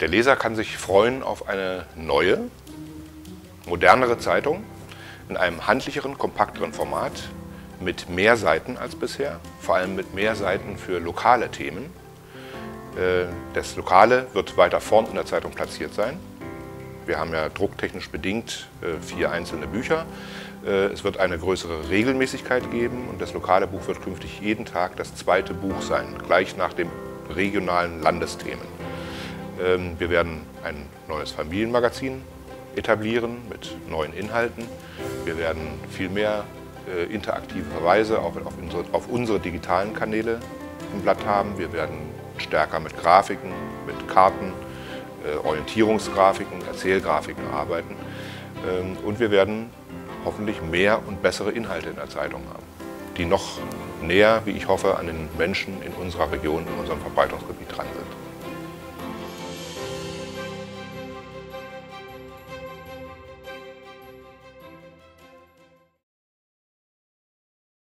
Der Leser kann sich freuen auf eine neue, modernere Zeitung in einem handlicheren, kompakteren Format mit mehr Seiten als bisher, vor allem mit mehr Seiten für lokale Themen. Äh, das Lokale wird weiter vorn in der Zeitung platziert sein. Wir haben ja drucktechnisch bedingt äh, vier einzelne Bücher. Äh, es wird eine größere Regelmäßigkeit geben und das lokale Buch wird künftig jeden Tag das zweite Buch sein, gleich nach den regionalen Landesthemen. Ähm, wir werden ein neues Familienmagazin etablieren mit neuen Inhalten. Wir werden viel mehr äh, interaktive Verweise auch auf unsere, auf unsere digitalen Kanäle im Blatt haben. Wir werden stärker mit Grafiken, mit Karten, äh, Orientierungsgrafiken, Erzählgrafiken arbeiten. Ähm, und wir werden hoffentlich mehr und bessere Inhalte in der Zeitung haben, die noch näher, wie ich hoffe, an den Menschen in unserer Region, in unserem Verbreitungsgebiet dran sind.